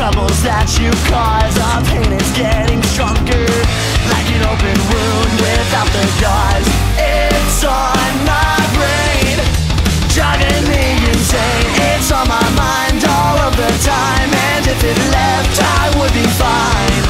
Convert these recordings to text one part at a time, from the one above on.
troubles that you cause. Our pain is getting stronger Like an open wound without the gauze It's on my brain Driving me insane. It's on my mind all of the time And if it left I would be fine.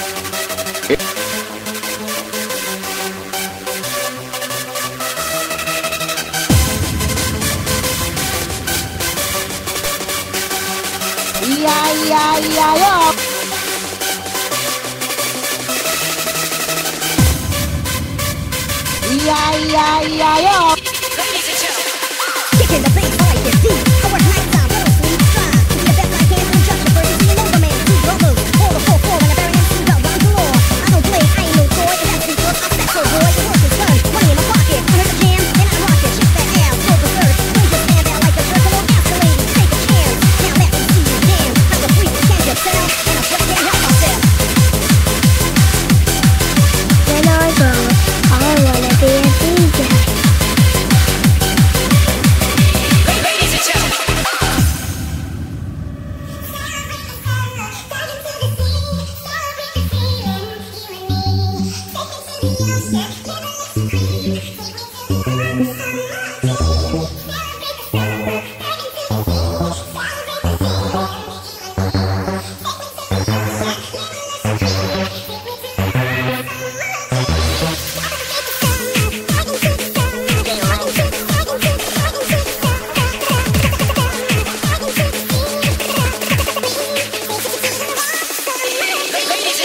iya iya yo iya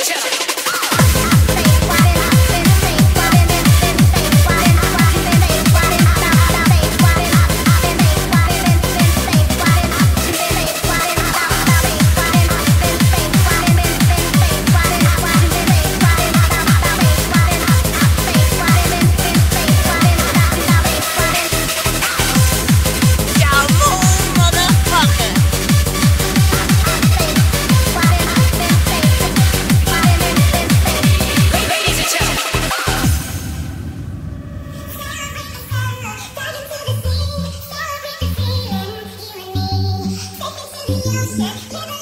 Channel. 助け